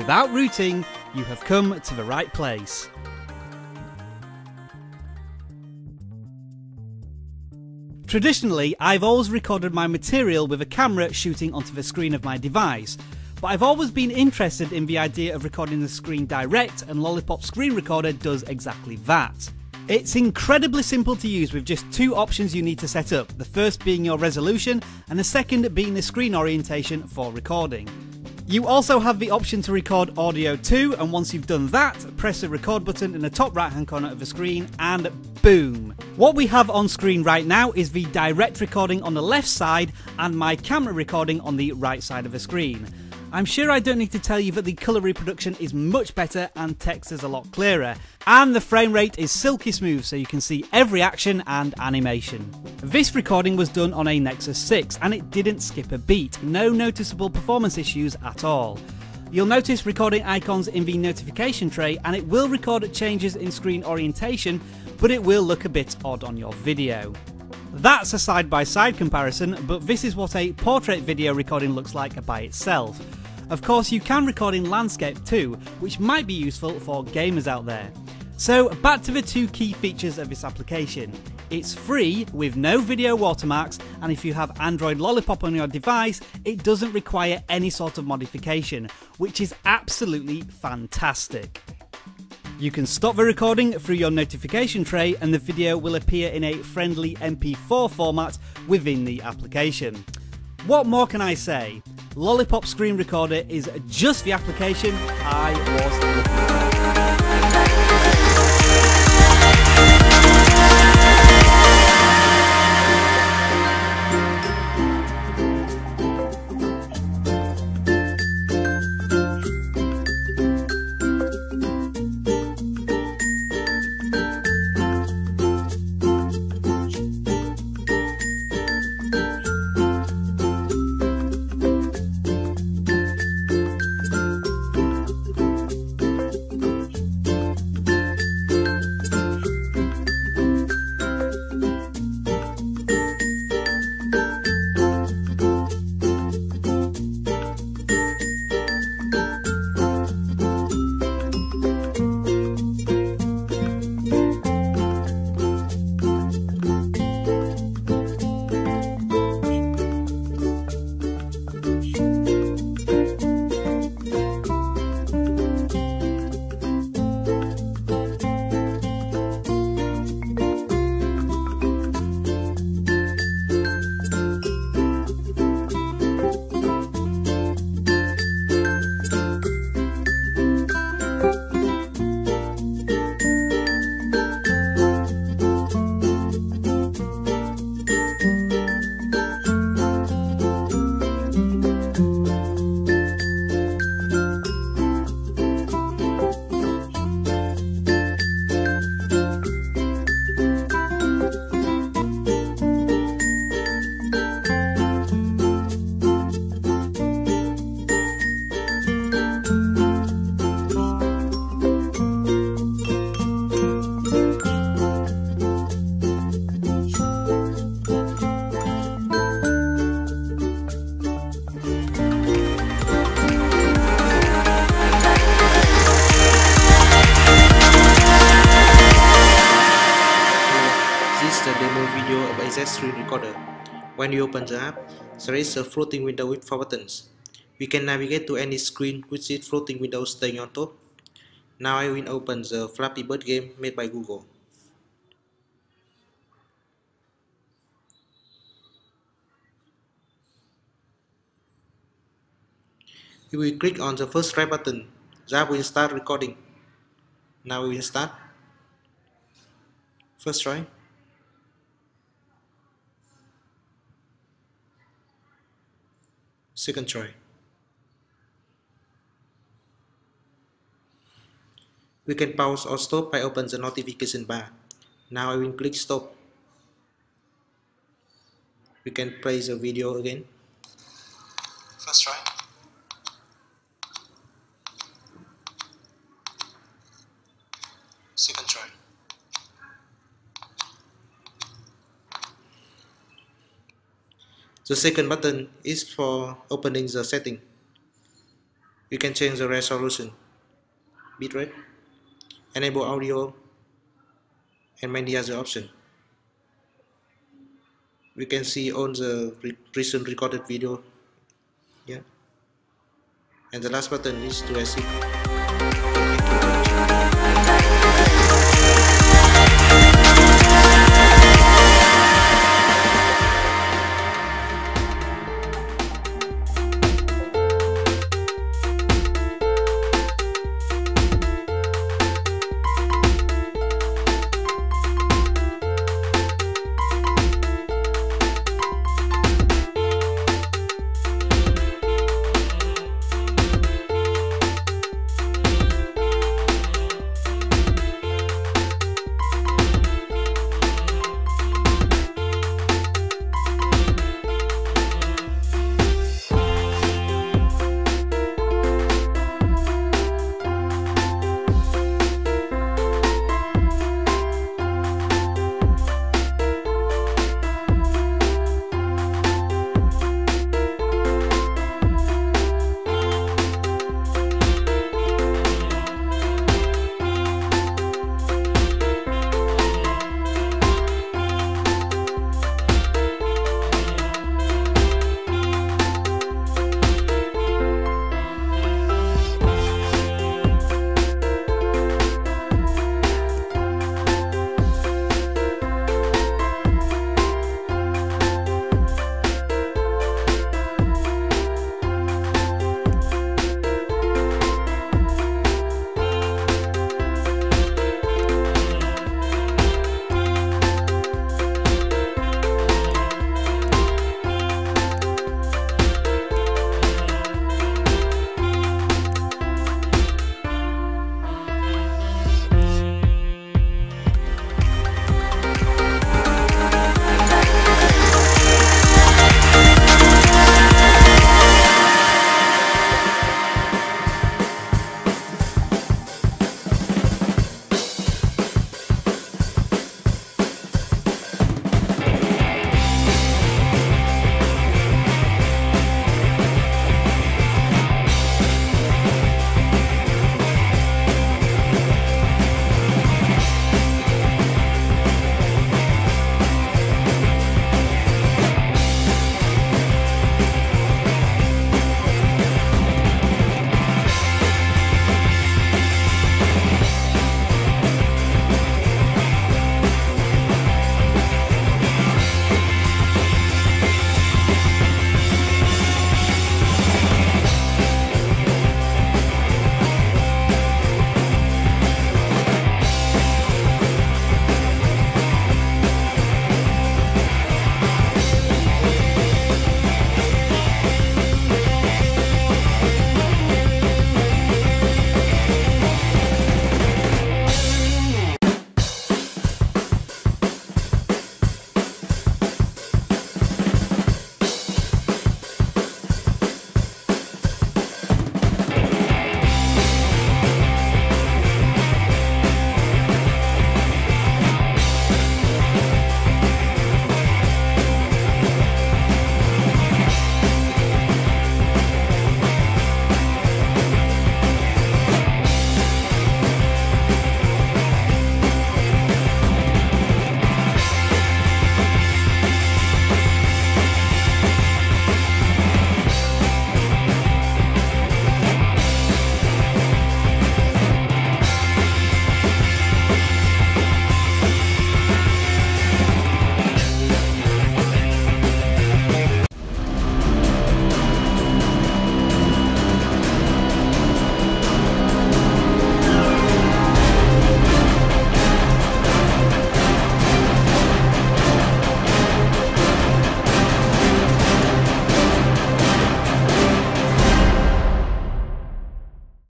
without rooting, you have come to the right place. Traditionally, I've always recorded my material with a camera shooting onto the screen of my device, but I've always been interested in the idea of recording the screen direct, and Lollipop Screen Recorder does exactly that. It's incredibly simple to use with just two options you need to set up, the first being your resolution and the second being the screen orientation for recording. You also have the option to record audio too, and once you've done that, press the record button in the top right hand corner of the screen and boom. What we have on screen right now is the direct recording on the left side and my camera recording on the right side of the screen. I'm sure I don't need to tell you that the colour reproduction is much better and text is a lot clearer. And the frame rate is silky smooth so you can see every action and animation. This recording was done on a Nexus 6 and it didn't skip a beat, no noticeable performance issues at all. You'll notice recording icons in the notification tray and it will record changes in screen orientation, but it will look a bit odd on your video. That's a side by side comparison, but this is what a portrait video recording looks like by itself. Of course, you can record in landscape too, which might be useful for gamers out there. So, back to the two key features of this application. It's free with no video watermarks, and if you have Android Lollipop on your device, it doesn't require any sort of modification, which is absolutely fantastic. You can stop the recording through your notification tray, and the video will appear in a friendly MP4 format within the application. What more can I say? Lollipop Screen Recorder is just the application. I was looking is the demo video of AZ Screen Recorder. When you open the app, there is a floating window with four buttons. We can navigate to any screen with this floating window staying on top. Now I will open the Flappy Bird game made by Google. We will click on the first right button. That will start recording. Now we will start. First try. Second try. We can pause or stop by open the notification bar. Now I will click stop. We can play the video again. First try. Second try. The second button is for opening the setting. You can change the resolution, bitrate, enable audio, and many other options. We can see on the recent recorded video. Yeah. And the last button is to exit.